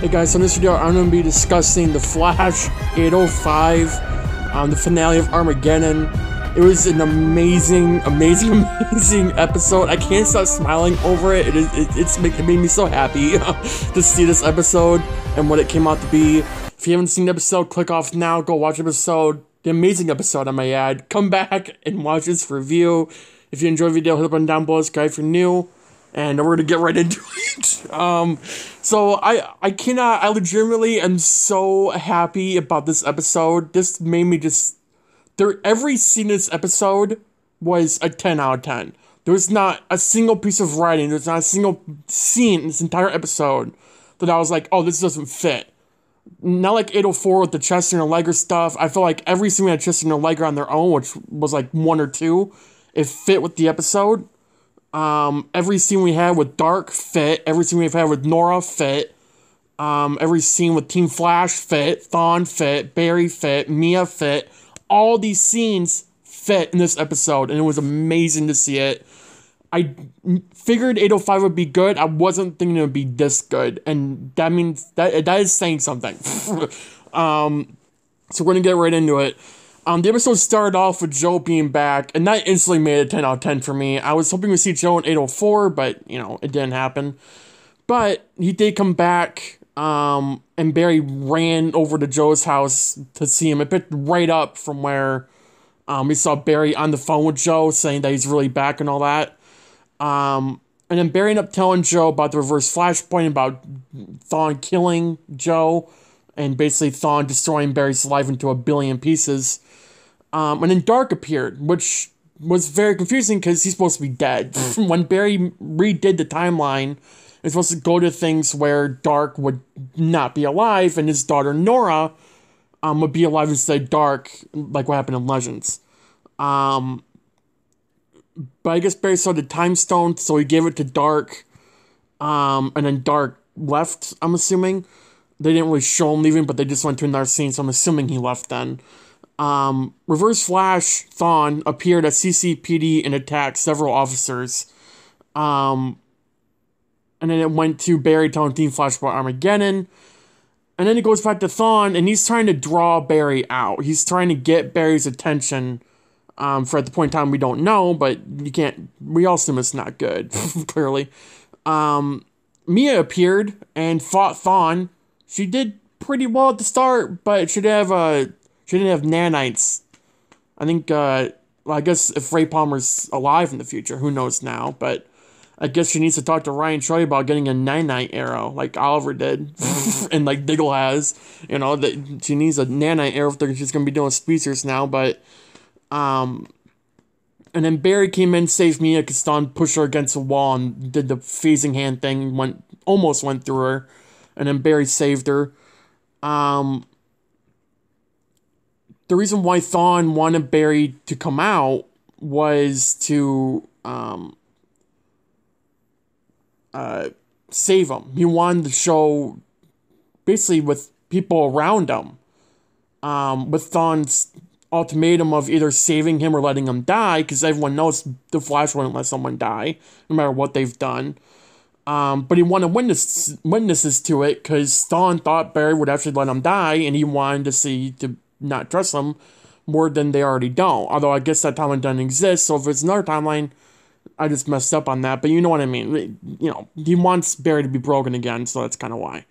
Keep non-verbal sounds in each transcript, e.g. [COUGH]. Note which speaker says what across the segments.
Speaker 1: Hey guys, so in this video I'm going to be discussing The Flash 805, um, the finale of Armageddon. It was an amazing, amazing, [LAUGHS] amazing episode. I can't stop smiling over it. It, is, it, it's, it made me so happy [LAUGHS] to see this episode and what it came out to be. If you haven't seen the episode, click off now, go watch the episode. The amazing episode, I may add. Come back and watch this review. If you enjoyed the video, hit the button down below, subscribe if you're new and we're gonna get right into it. Um, so I I cannot I legitimately am so happy about this episode. This made me just there every scene in this episode was a ten out of ten. There was not a single piece of writing. There's not a single scene in this entire episode that I was like, oh, this doesn't fit. Not like 804 with the Chester and Allegra stuff. I feel like every scene had Chester and Allegra on their own, which was like one or two, it fit with the episode um, every scene we had with Darhk fit. Every scene we've had with Nora fit. Um, every scene with Team Flash fit. Thawne fit. Barry fit. Mia fit. All these scenes fit in this episode, and it was amazing to see it. I figured 805 would be good. I wasn't thinking it would be this good, and that means that that is saying something. [LAUGHS] um, so we're gonna get right into it. Um, the episode started off with Joe being back, and that instantly made a 10 out of 10 for me. I was hoping to see Joe in 804, but, you know, it didn't happen. But he did come back, um, and Barry ran over to Joe's house to see him. It picked right up from where um, we saw Barry on the phone with Joe saying that he's really back and all that. Um, and then Barry ended up telling Joe about the reverse flashpoint, about Thawne killing Joe, and basically Thawne destroying Barry's life into a billion pieces. Um, and then Darhk appeared, which was very confusing because he's supposed to be dead. [LAUGHS] when Barry redid the timeline, it's supposed to go to things where Darhk would not be alive, and his daughter Nora um, would be alive instead Darhk, like what happened in Legends. Um, but I guess Barry saw the time stone, so he gave it to Darhk, um, and then Darhk left, I'm assuming. They didn't really show him leaving, but they just went to another scene, so I'm assuming he left then. Um, Reverse Flash Thawne appeared at CCPD and attacked several officers. Um, and then it went to Barry telling Team Flash about Armageddon. And then it goes back to Thawne, and he's trying to draw Barry out. He's trying to get Barry's attention. Um, for at the point in time we don't know, but you can't. We all assume it's not good, [LAUGHS] clearly. Um, Mia appeared and fought Thawne. She did pretty well at the start, but should have uh she didn't have nanites. I think, uh, well, I guess if Ray Palmer's alive in the future, who knows now, but I guess she needs to talk to Ryan Choi about getting a nanite arrow, like Oliver did, [LAUGHS] and like Diggle has. You know, that she needs a nanite arrow if she's gonna be doing speedsters now, but, um, and then Barry came in, saved Mia, Thawne pushed her against the wall and did the phasing hand thing, went, almost went through her, and then Barry saved her. Um, the reason why Thawne wanted Barry to come out was to um, uh, save him. He wanted to show, basically, with people around him, um, with Thawne's ultimatum of either saving him or letting him die, because everyone knows the Flash wouldn't let someone die, no matter what they've done. Um, but he wanted witness, witnesses to it because Thawne thought Barry would actually let him die, and he wanted to see to not trust them more than they already don't. Although I guess that timeline doesn't exist, so if it's another timeline, I just messed up on that. But you know what I mean. You know, he wants Barry to be broken again, so that's kind of why.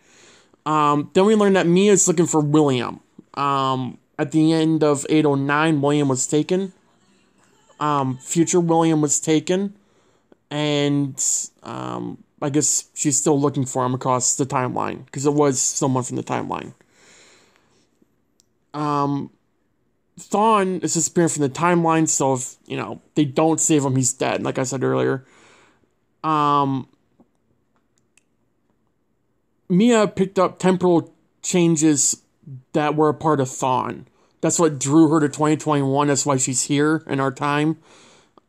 Speaker 1: Um, then we learned that Mia's looking for William. Um, at the end of 809, William was taken. Um, future William was taken. And um, I guess she's still looking for him across the timeline because it was someone from the timeline um, Thawne is disappearing from the timeline, so if, you know, they don't save him, he's dead, like I said earlier. Um, Mia picked up temporal changes that were a part of Thawne. That's what drew her to 2021. That's why she's here in our time.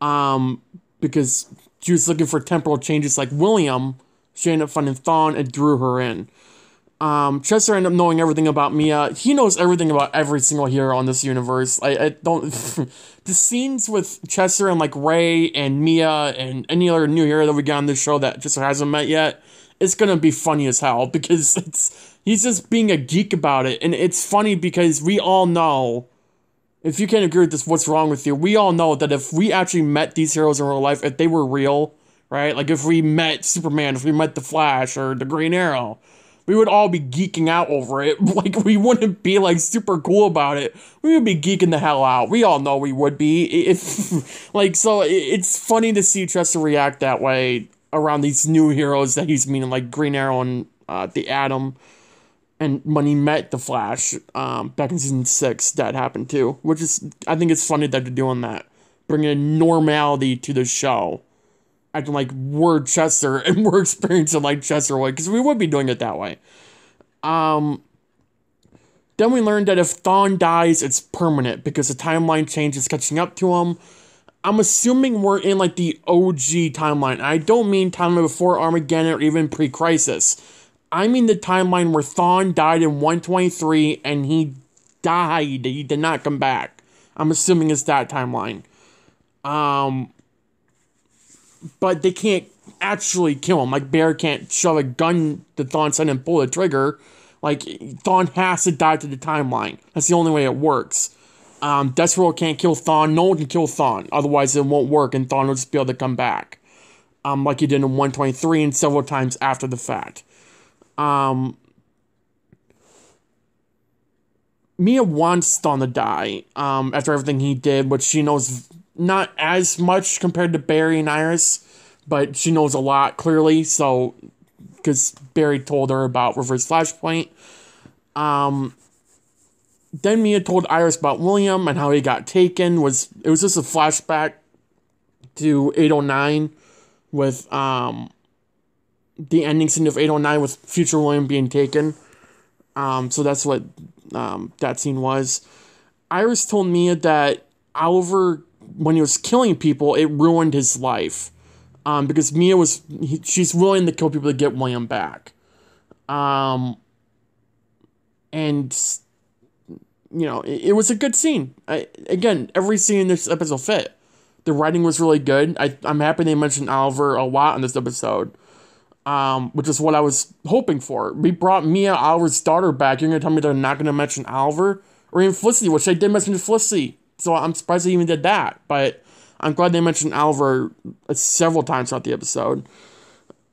Speaker 1: Um, because she was looking for temporal changes like William. She ended up finding Thawne and drew her in. Um, Chester ended up knowing everything about Mia. He knows everything about every single hero on this universe. I, I don't. [LAUGHS] the scenes with Chester and like Ray and Mia and any other new hero that we got on this show that Chester hasn't met yet it's gonna be funny as hell [LAUGHS] because it's he's just being a geek about it, and it's funny because we all know. If you can't agree with this, what's wrong with you? We all know that if we actually met these heroes in real life, if they were real, right? Like if we met Superman, if we met the Flash or the Green Arrow, we would all be geeking out over it. [LAUGHS] Like we wouldn't be like super cool about it. We would be geeking the hell out. We all know we would be. [LAUGHS] If like so, it's funny to see Chester react that way around these new heroes that he's meeting, like Green Arrow and uh, the Atom. And when he met the Flash um, back in season six, that happened too. Which is, I think it's funny that they're doing that, bringing a normality to the show acting like we're Chester [LAUGHS] and we're experiencing like Chester way because we would be doing it that way. Um, then we learned that if Thawne dies, it's permanent because the timeline change is catching up to him. I'm assuming we're in like the OG timeline. I don't mean timeline before Armageddon or even pre-crisis. I mean the timeline where Thawne died in 123 and he died. He did not come back. I'm assuming it's that timeline. Um, but they can't actually kill him. Like Bear can't shove a gun to Thawne's head and pull the trigger. Like Thawne has to die to the timeline. That's the only way it works. Um, Deathstroke can't kill Thawne. No one can kill Thawne. Otherwise, it won't work, and Thawne will just be able to come back. Um, like he did in 123 and several times after the fact. Um, Mia wants Thawne to die um, after everything he did, which she knows not as much compared to Barry and Iris, but she knows a lot clearly. So, because Barry told her about Reverse Flashpoint. Um, then Mia told Iris about William and how he got taken. Was it was just a flashback to 809 with um the ending scene of 809 with future William being taken. Um, so that's what um, that scene was. Iris told Mia that Oliver when he was killing people, it ruined his life. Um, because Mia was, he, she's willing to kill people to get William back. Um, and, you know, it, it was a good scene. I, again, every scene in this episode fit. The writing was really good. I, I'm happy they mentioned Oliver a lot in this episode. Um, which is what I was hoping for. We brought Mia Oliver's daughter back. You're gonna tell me they're not gonna mention Oliver or even Felicity, which they did mention Felicity. So I'm surprised they even did that. But I'm glad they mentioned Oliver several times throughout the episode.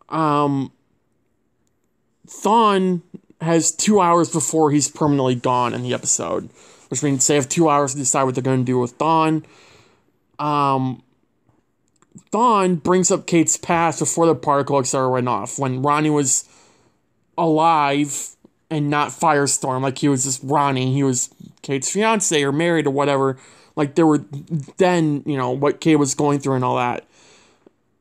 Speaker 1: Um, Thawne has two hours before he's permanently gone in the episode, which means they have two hours to decide what they're going to do with Thawne. Um, Thawne brings up Kate's past before the particle accelerator went off, when Ronnie was alive and not Firestorm, like he was just Ronnie, he was Kate's fiance or married or whatever. Like there were then, you know, what Kate was going through and all that.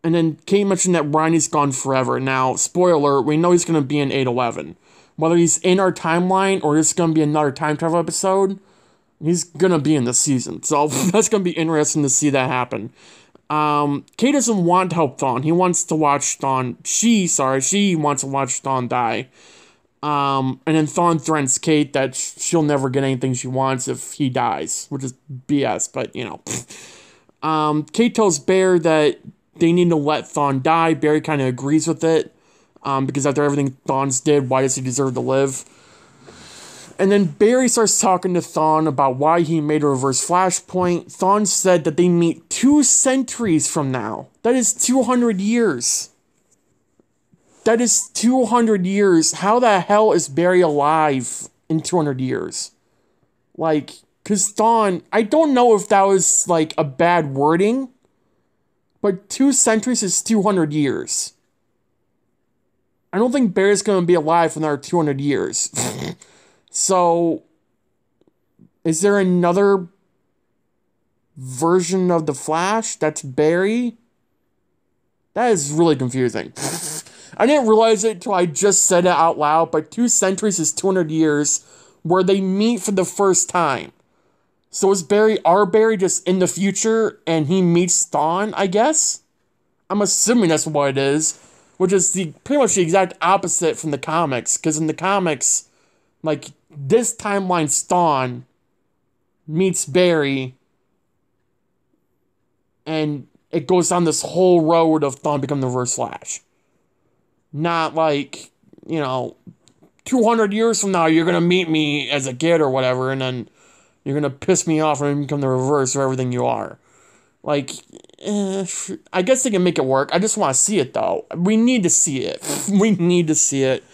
Speaker 1: And then Kate mentioned that Ronnie's gone forever. Now, spoiler, we know he's gonna be in 811. Whether he's in our timeline or it's gonna be another time travel episode, he's gonna be in the season. So [LAUGHS] that's gonna be interesting to see that happen. Um, Kate doesn't want to help Thawne. He wants to watch Thawne. She, sorry, she wants to watch Thawne die. Um, and then Thawne threatens Kate that she'll never get anything she wants if he dies, which is BS, but you know. [LAUGHS] um, Kate tells Bear that they need to let Thawne die. Barry kind of agrees with it um, because after everything Thawne's did, why does he deserve to live? And then Barry starts talking to Thawne about why he made a reverse flashpoint. Thawne said that they meet two centuries from now. That is 200 years. That is 200 years. How the hell is Barry alive in 200 years? Like, because Thawne, I don't know if that was like a bad wording, but two centuries is 200 years. I don't think Barry's going to be alive for another 200 years. [LAUGHS] so, is there another version of the Flash that's Barry? That is really confusing. [LAUGHS] I didn't realize it until I just said it out loud, but two centuries is 200 years where they meet for the first time. So is Barry our Barry just in the future and he meets Thawne, I guess? I'm assuming that's what it is, which is the pretty much the exact opposite from the comics, because in the comics, like this timeline Thawne meets Barry and it goes down this whole road of Thawne becoming the reverse Flash. Not like, you know, 200 years from now, you're going to meet me as a kid or whatever, and then you're going to piss me off and become the reverse of everything you are. Like, eh, I guess they can make it work. I just want to see it, though. We need to see it. [LAUGHS] we need to see it.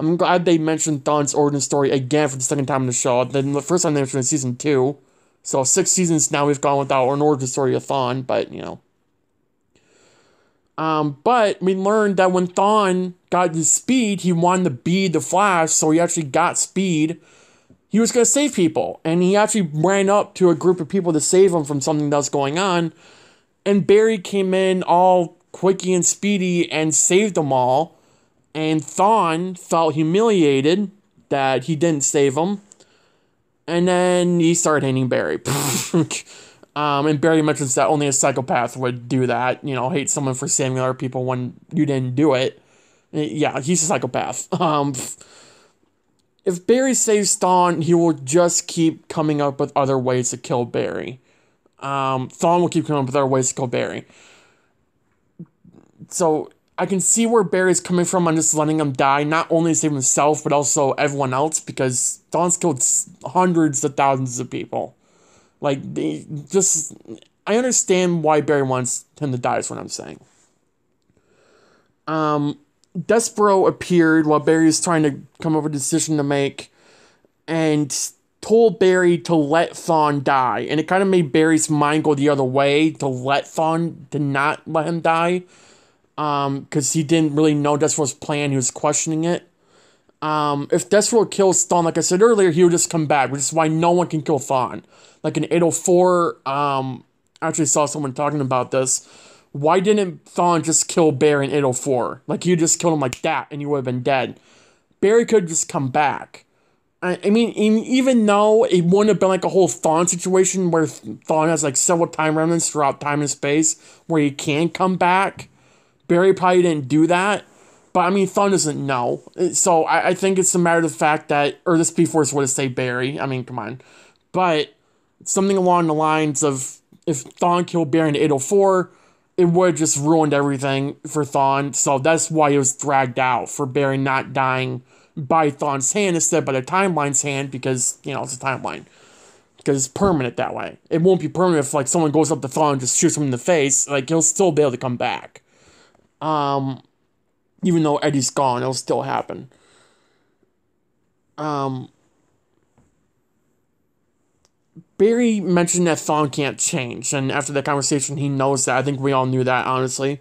Speaker 1: I'm glad they mentioned Thawne's origin story again for the second time in the show. Then the first time they mentioned in season two. So six seasons now we've gone without an origin story of Thawne, but you know. Um, but we learned that when Thawne got his speed, he wanted to be the Flash, so he actually got speed. He was gonna save people, and he actually ran up to a group of people to save them from something that's going on. And Barry came in all quicky and speedy and saved them all. And Thawne felt humiliated that he didn't save him. And then he started hating Barry. [LAUGHS] um, and Barry mentions that only a psychopath would do that. You know, hate someone for saving other people when you didn't do it. Yeah, he's a psychopath. [LAUGHS] Um, if Barry saves Thawne, he will just keep coming up with other ways to kill Barry. Um, Thawne will keep coming up with other ways to kill Barry. So I can see where Barry's coming from on just letting him die, not only to save himself, but also everyone else, because Thawne's killed hundreds of thousands of people. Like, they just. I understand why Barry wants him to die, is what I'm saying. Um, Despero appeared while Barry is trying to come up with a decision to make, and told Barry to let Thawne die. And it kind of made Barry's mind go the other way to let Thawne, to not let him die um, because he didn't really know Despero's plan. He was questioning it. Um, if Despero kills Thawne, like I said earlier, he would just come back, which is why no one can kill Thawne. Like in 804, um, I actually saw someone talking about this. Why didn't Thawne just kill Barry in 804? Like, he just killed him like that and he would have been dead. Barry could just come back. I, I mean, even though it wouldn't have been like a whole Thawne situation where Thawne has like several time remnants throughout time and space where he can come back, Barry probably didn't do that. But I mean, Thawne doesn't know. So I, I think it's a matter of the fact that, or this Speed Force would have say Barry. I mean, come on. But something along the lines of if Thawne killed Barry in 804, it would have just ruined everything for Thawne. So that's why it was dragged out for Barry not dying by Thawne's hand instead by the timeline's hand because, you know, it's a timeline. Because it's permanent that way. It won't be permanent if like someone goes up to Thawne and just shoots him in the face. Like he'll still be able to come back. Um, even though Eddie's gone, it'll still happen. Um, Barry mentioned that Thawne can't change, and after that conversation, he knows that. I think we all knew that, honestly.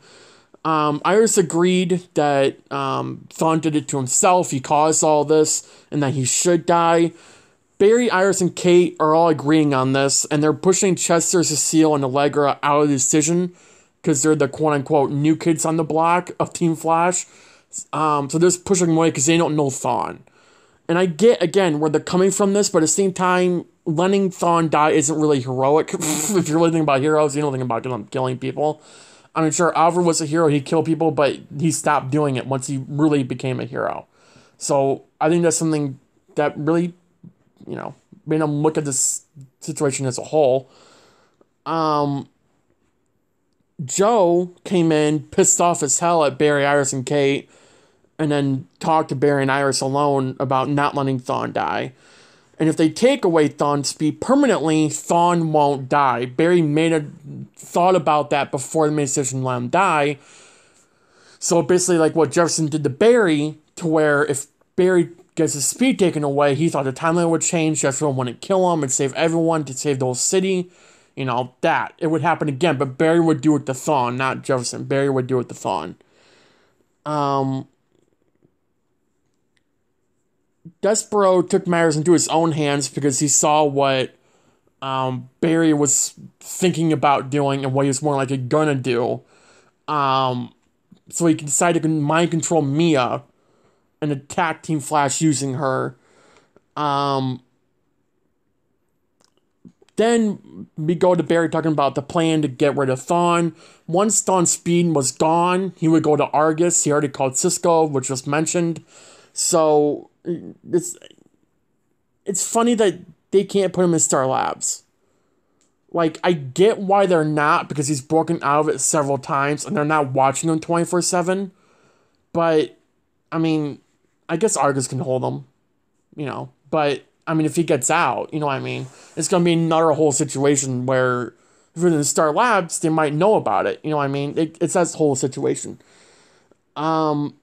Speaker 1: Um, Iris agreed that um, did it to himself, he caused all this, and that he should die. Barry, Iris, and Kate are all agreeing on this, and they're pushing Chester, Cecile, and Allegra out of the decision because they're the quote unquote new kids on the block of Team Flash. Um, so they're just pushing away because they don't know Thawne. And I get, again, where they're coming from this, but at the same time, letting Thawne die isn't really heroic. [LAUGHS] if you're really thinking about heroes, you don't think about killing people. I mean, sure, Alfred was a hero, he killed people, but he stopped doing it once he really became a hero. So I think that's something that really, you know, made him look at this situation as a whole. Um, Joe came in pissed off as hell at Barry, Iris, and Kate, and then talked to Barry and Iris alone about not letting Thawne die. And if they take away Thawne's speed permanently, Thawne won't die. Barry made a thought about that before the main decision let him die. So basically, like what Jefferson did to Barry, to where if Barry gets his speed taken away, he thought the timeline would change. Jefferson wouldn't kill him and save everyone to save the whole city you know, that. It would happen again, but Barry would do it to Thawne, not Jefferson. Barry would do it to Thawne. Um, Despero took matters into his own hands because he saw what um, Barry was thinking about doing and what he was more likely gonna do. Um, so he decided to mind control Mia and attack Team Flash using her. Um, then we go to Barry talking about the plan to get rid of Thawne. Once Thawne's speed was gone, he would go to Argus. He already called Cisco, which was mentioned. So it's it's funny that they can't put him in Star Labs. Like I get why they're not because he's broken out of it several times and they're not watching him twenty four seven. But I mean, I guess Argus can hold him, you know, but I mean, if he gets out, you know what I mean? It's going to be another whole situation where if you're in Star Labs, they might know about it. You know what I mean? It, it's that whole situation. Um,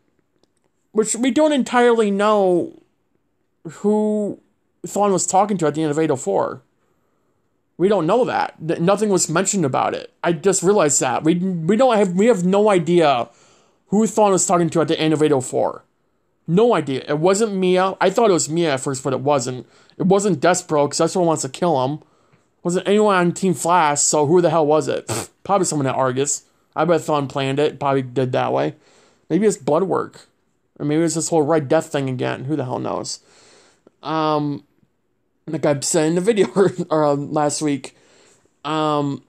Speaker 1: which we don't entirely know who Thawne was talking to at the end of 804. We don't know that. Nothing was mentioned about it. I just realized that. We, we don't have we have no idea who Thawne was talking to at the end of 804. No idea. It wasn't Mia. I thought it was Mia at first, but it wasn't. It wasn't Despero, because Despero wants to kill him. It wasn't anyone on Team Flash, so who the hell was it? [LAUGHS] probably someone at Argus. I bet Thawne planned it, probably did that way. Maybe it's blood work. Or maybe it's this whole Red Death thing again. Who the hell knows? Um, like I said in the video [LAUGHS] or, uh, last week, um,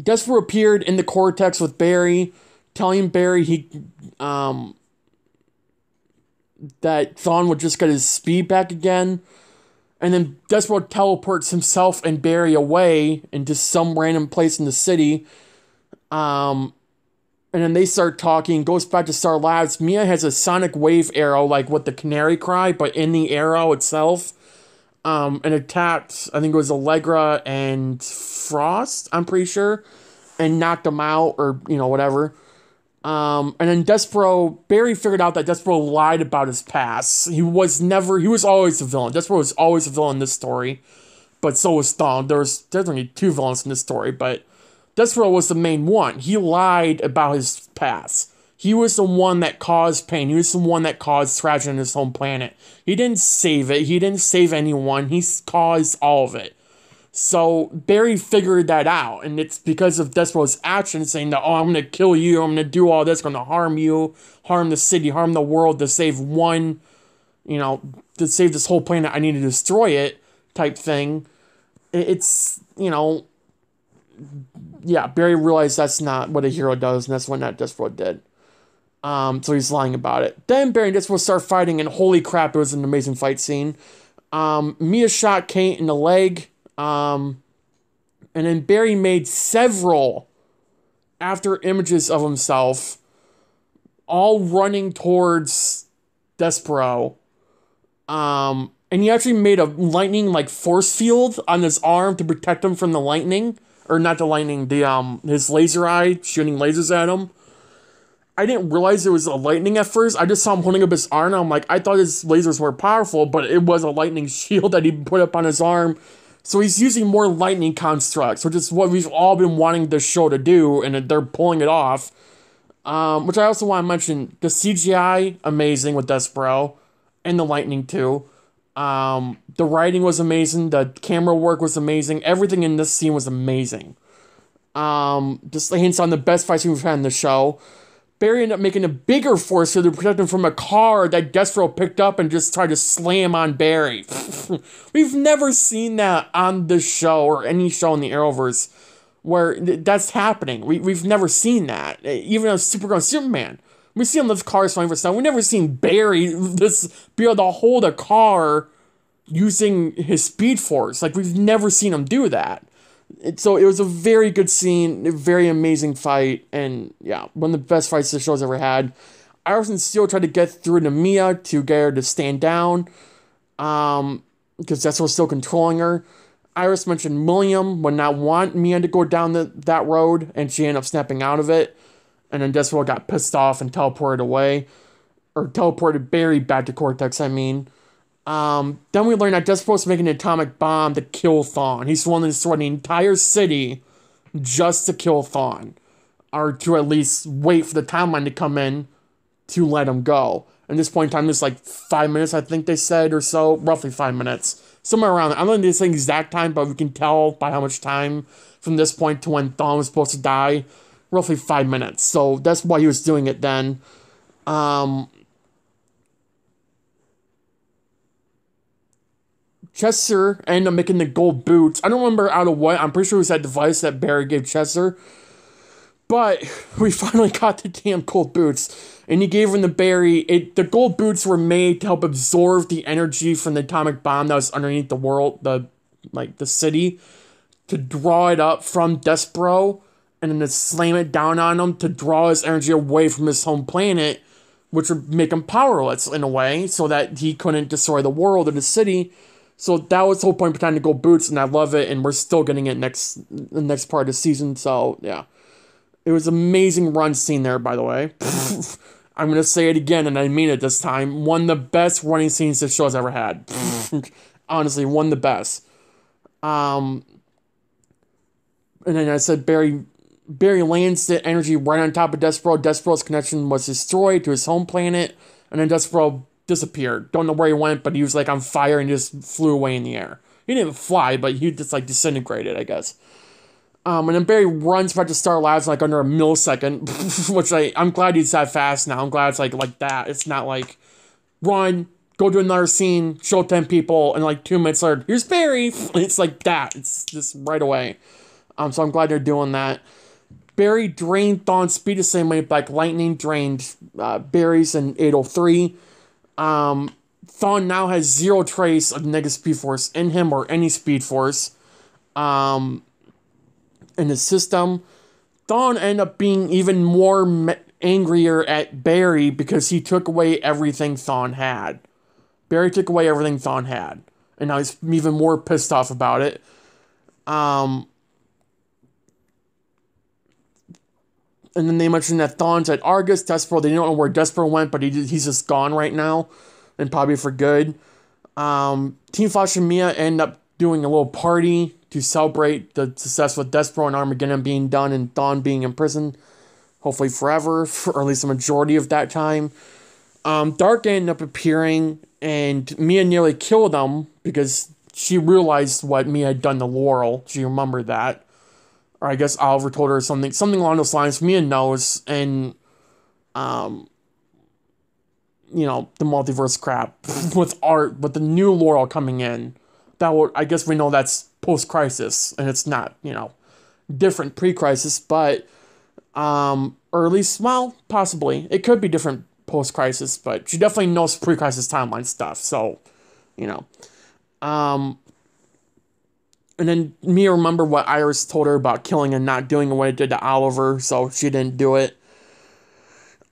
Speaker 1: Despero appeared in the Cortex with Barry, telling Barry he, um, that Thawne would just get his speed back again. And then Despero teleports himself and Barry away into some random place in the city. Um, and then they start talking, goes back to Star Labs. Mia has a sonic wave arrow, like with the canary cry, but in the arrow itself. Um, and attacked, I think it was Allegra and Frost, I'm pretty sure, and knocked them out, or, you know, whatever. Um, and then Despero, Barry figured out that Despero lied about his past. He was never, he was always a villain. Despero was always a villain in this story, but so was Thawne. There was definitely two villains in this story, but Despero was the main one. He lied about his past. He was the one that caused pain. He was the one that caused tragedy on his home planet. He didn't save it. He didn't save anyone. He caused all of it. So Barry figured that out, and it's because of Despero's actions saying that, oh, I'm gonna kill you, I'm gonna do all this, gonna harm you, harm the city, harm the world to save one, you know, to save this whole planet, I need to destroy it, type thing. It's, you know, yeah, Barry realized that's not what a hero does, and that's what that Despero did. Um, so he's lying about it. Then Barry and Despero start fighting, and holy crap, it was an amazing fight scene. Um, Mia shot Kate in the leg. Um, and then Barry made several after images of himself, all running towards Despero. Um, and he actually made a lightning like force field on his arm to protect him from the lightning, or not the lightning, the um his laser eye shooting lasers at him. I didn't realize it was a lightning at first. I just saw him holding up his arm. and I'm like, I thought his lasers were powerful, but it was a lightning [LAUGHS] shield that he put up on his arm so he's using more lightning constructs, which is what we've all been wanting this show to do, and they're pulling it off. Um, which I also want to mention the CGI amazing with Despero, and the lightning too. Um, the writing was amazing. The camera work was amazing. Everything in this scene was amazing. Um, just hints on the best fight scene we've had in the show. Barry ended up making a bigger force field to protect him from a car that Despero picked up and just tried to slam on Barry. [LAUGHS] We've never seen that on the show or any show in the Arrowverse where that's happening. We, we've never seen that. Even on Supergirl Superman. We see him lift cars 24 We've never seen Barry [LAUGHS] this be able to hold a car using his speed force. Like, we've never seen him do that it, so it was a very good scene, a very amazing fight, and yeah, one of the best fights the show's ever had. Iris and Steel tried to get through to Mia to get her to stand down, um, because that's what's still controlling her. Iris mentioned William would not want Mia to go down the, that road, and she ended up snapping out of it. And then Despero got pissed off and teleported away, or teleported Barry back to Cortex. I mean, um, then we learn that to make an atomic bomb to kill Thawne. He's willing to destroy the entire city just to kill Thawne. Or to at least wait for the timeline to come in to let him go. At this point in time, it's like five minutes, I think they said, or so. Roughly five minutes. Somewhere around there. I don't know the exact time, but we can tell by how much time from this point to when Thawne was supposed to die. Roughly five minutes. So that's why he was doing it then. Um, Chester ended up making the gold boots. I don't remember out of what. I'm pretty sure it was that device that Barry gave Chester. But [LAUGHS] we finally got the damn gold boots. And he gave him the Barry. It, the gold boots were made to help absorb the energy from the atomic bomb that was underneath the world, the like the city, to draw it up from Despero and then to slam it down on him to draw his energy away from his home planet which would make him powerless in a way, so that he couldn't destroy the world or the city. So that was the whole point of go boots, and I love it, and we're still getting it next the next part of the season. So yeah, it was amazing run scene there, by the way. [LAUGHS] I'm gonna say it again, and I mean it this time. One of the best running scenes this show's ever had. [LAUGHS] Honestly, one of the best. Um, and then I said Barry Barry lands the energy right on top of Despero. Despero's connection was destroyed to his home planet, and then Despero disappeared. Don't know where he went, but he was like on fire and just flew away in the air. He didn't fly, but he just like disintegrated, I guess. Um, and then Barry runs back to Star Labs like under a millisecond, [LAUGHS] which I I'm glad he's that fast now. I'm glad it's like like that. It's not like run, go to another scene, show ten people, and like two minutes later, here's Barry. [LAUGHS] It's like that. It's just right away. Um, so I'm glad they're doing that. Barry drained Thawne's speed the same way like Lightning drained uh, Barry's in 803. Um, Thawne now has zero trace of negative speed force in him or any speed force um, in his system. Thawne ended up being even more me- angrier at Barry because he took away everything Thawne had. Barry took away everything Thawne had. And now he's even more pissed off about it. Um, and then they mentioned that Thawne's at Argus, Despero. They don't know where Despero went, but he, he's just gone right now, and probably for good. Um, Team Flash and Mia end up doing a little party to celebrate the success with Despero and Armageddon being done and Thawne being in prison, hopefully forever, [LAUGHS] for, or at least a majority of that time. Um, Darhk ended up appearing, and Mia nearly killed him because she realized what Mia had done to Laurel. She remembered that or I guess Oliver told her something something along those lines. Mia knows, and um, you know the multiverse crap [LAUGHS] with art, with the new Laurel coming in. That would I guess we know that's post crisis, and it's not you know different pre crisis, but um, or at least well possibly it could be different post crisis, but she definitely knows pre crisis timeline stuff. So you know, um, and then Mia remember what Iris told her about killing and not doing what it did to Oliver, so she didn't do it.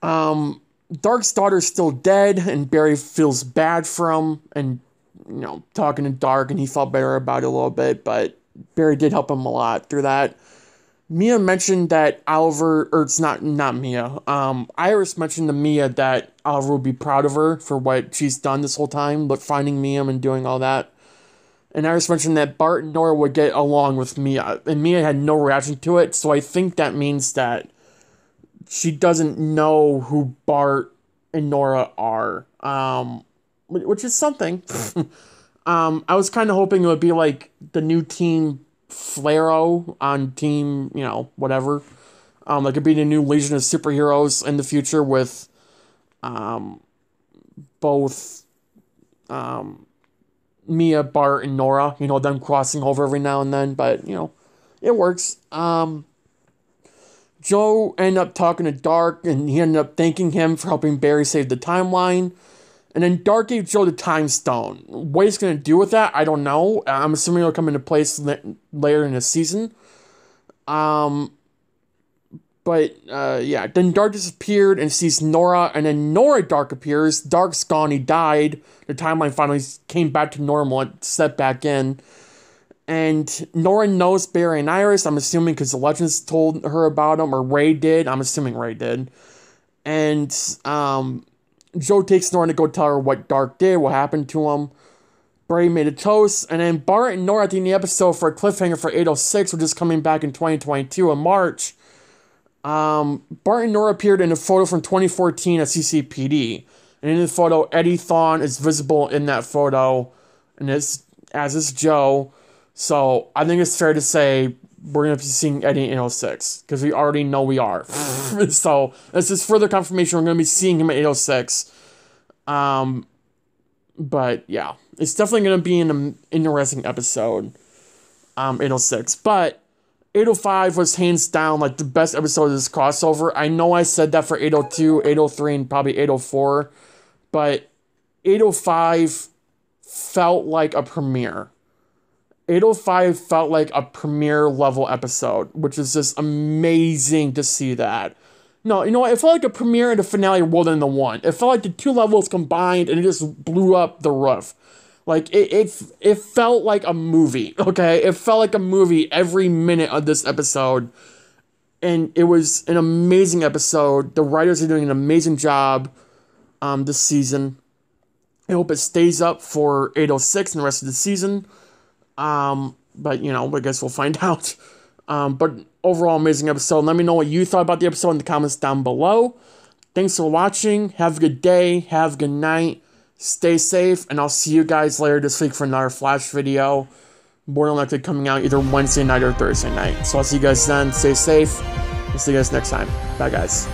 Speaker 1: Um, Darhk's daughter's still dead, and Barry feels bad for him, and you know, talking to Darhk, and he felt better about it a little bit, but Barry did help him a lot through that. Mia mentioned that Oliver, or it's not not Mia. Um, Iris mentioned to Mia that Oliver would be proud of her for what she's done this whole time, but finding Mia and doing all that. And I just mentioned that Bart and Nora would get along with Mia, and Mia had no reaction to it, so I think that means that she doesn't know who Bart and Nora are, um, which is something. [LAUGHS] um, I was kind of hoping it would be like the new team Flaro on team, you know, whatever. Um, like it'd be the new Legion of Superheroes in the future with, um, both, um, Mia, Bart, and Nora. You know, them crossing over every now and then, but you know, it works. Um, Joe ended up talking to Darhk, and he ended up thanking him for helping Barry save the timeline. And then Darhk gave Joe the time stone. What he's gonna do with that, I don't know. I'm assuming it'll come into place later in the season. Um, but uh, yeah, then Darhk disappeared and sees Nora, and then Nora Darhk appears. Darhk's gone, he died. The timeline finally came back to normal and set back in. And Nora knows Barry and Iris, I'm assuming because the Legends told her about them, or Ray did. I'm assuming Ray did. And um, Joe takes Nora to go tell her what Darhk did, what happened to him. Barry made a toast, and then Bart and Nora at the end of the episode for a cliffhanger for 806, which is coming back in 2022 in March um, Bart appeared in a photo from 2014 at CCPD. And in the photo, Eddie Thawne is visible in that photo, and it's, as is Joe. So I think it's fair to say we're going to be seeing Eddie in 06, because we already know we are. [LAUGHS] so this is further confirmation we're going to be seeing him at 806. Um, but yeah, it's definitely going to be an interesting episode, um, 806. But 805 was hands down like the best episode of this crossover. I know I said that for 802, 803, and probably 804, but 805 felt like a premiere. 805 felt like a premiere level episode, which is just amazing to see that. No, you know what? It felt like a premiere and a finale rolled into one. It felt like the two levels combined and it just blew up the roof. Like it, it, it felt like a movie. Okay, it felt like a movie every minute of this episode, and it was an amazing episode. The writers are doing an amazing job, um, this season. I hope it stays up for 806 and the rest of the season. Um, but you know, I guess we'll find [LAUGHS] out. Um, but overall, amazing episode. Let me know what you thought about the episode in the comments down below. Thanks for watching. Have a good day. Have a good night. Stay safe, and I'll see you guys later this week for another Flash video. Than likely coming out either Wednesday night or Thursday night. So I'll see you guys then. Stay safe. I'll see you guys next time. Bye, guys.